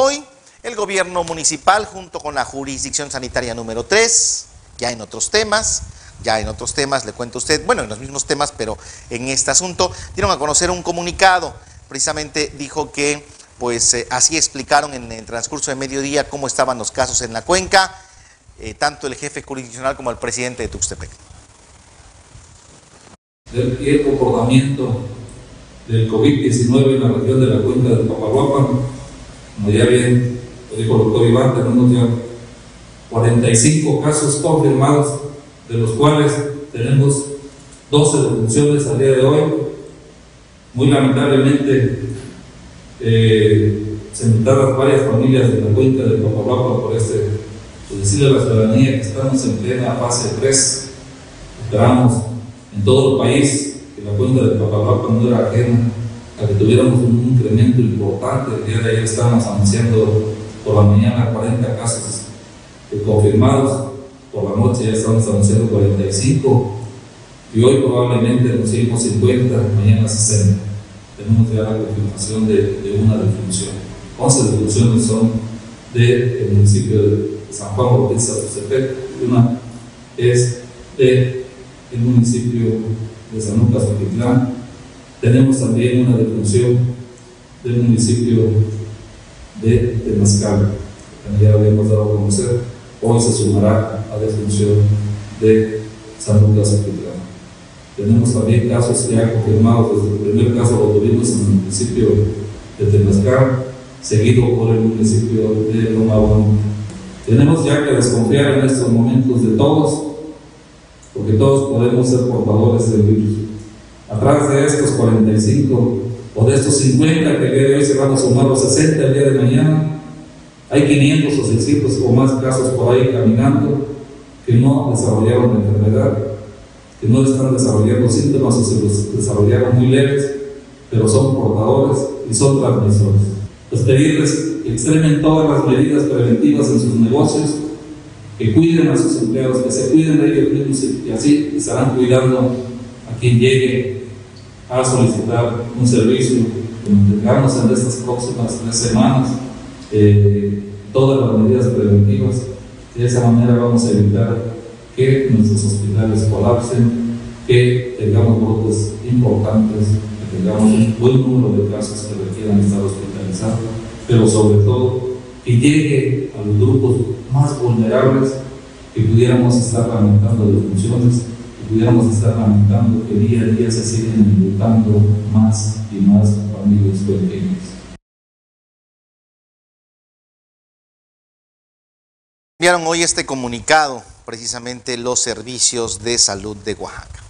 Hoy, el gobierno municipal, junto con la jurisdicción sanitaria número 3, ya en otros temas, ya en otros temas, le cuento a usted, bueno, en los mismos temas, pero en este asunto, dieron a conocer un comunicado. Precisamente dijo que, pues, eh, así explicaron en el transcurso de mediodía cómo estaban los casos en la cuenca, eh, tanto el jefe jurisdiccional como el presidente de Tuxtepec. y el comportamiento del COVID-19 en la región de la cuenca del Papaloapan, como ya bien lo dijo el doctor Iván, tenemos ya 45 casos confirmados, de los cuales tenemos 12 defunciones al día de hoy. Muy lamentablemente, eh, se invitaron varias familias de la cuenca del Papaloapan por este, pues decirle a la ciudadanía que estamos en plena fase 3. Esperamos en todo el país que la cuenca del Papaloapan no era ajena a que tuviéramos un incremento importante. El día de ayer estábamos anunciando por la mañana 40 casos confirmados, por la noche ya estamos anunciando 45 y hoy probablemente anunciemos 50, mañana 60. Tenemos ya la confirmación de, de una defunción. 11 defunciones son del municipio de San Juan Bautista de una es del municipio de San Lucas Oquitlán. Tenemos también una defunción del municipio de Temazcal, que ya habíamos dado a conocer. Hoy se sumará a defunción de San Lucas Oquitlán. Tenemos también casos ya confirmados, desde el primer caso lo tuvimos en el municipio de Temazcal, seguido por el municipio de Loma Tenemos ya que desconfiar en estos momentos de todos, porque todos podemos ser portadores del virus. Atrás de estos 45 o de estos 50 que de hoy se van a sumar los 60 el día de mañana, hay 500 o 600 o más casos por ahí caminando que no desarrollaron la enfermedad, que no están desarrollando síntomas o se los desarrollaron muy leves, pero son portadores y son transmisores. Pues pedirles que extremen todas las medidas preventivas en sus negocios, que cuiden a sus empleados, que se cuiden de ellos mismos y así estarán cuidando a quien llegue a solicitar un servicio, como tengamos en estas próximas tres semanas, eh, todas las medidas preventivas. De esa manera vamos a evitar que nuestros hospitales colapsen, que tengamos brotes importantes, que tengamos un buen número de casos que requieran estar hospitalizados, pero sobre todo que llegue a los grupos más vulnerables que pudiéramos estar lamentando de funciones, que pudiéramos estar lamentando que día a día se siguen invitando más y más familias pequeñas. Enviaron hoy este comunicado precisamente los servicios de salud de Oaxaca.